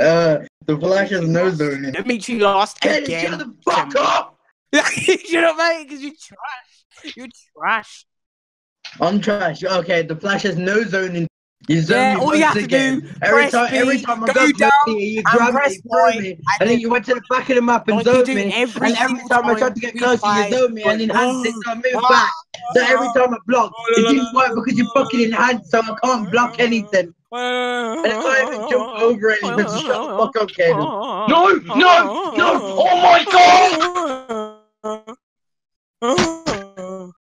uh, the Flash has no zoning. Dimitri lost Kenny, again. shut the fuck up! you know, mate, because you're trash. You're trash. I'm trash. Okay, the Flash has no zoning. You zone Yeah, me all you have to again. do, every time, every time I go go down down, you and grab press me, throw me, and and then you went to the back of the map and Like you zoned do me. every and every time I tried to get closer, you zoned me and then enhanced it, I moved ah, back. So every time I block, ah, it didn't work because you're fucking enhanced, so I can't block anything. And I can't even jump over anything. Shut the fuck up, Caden. No, no, no! Oh my god!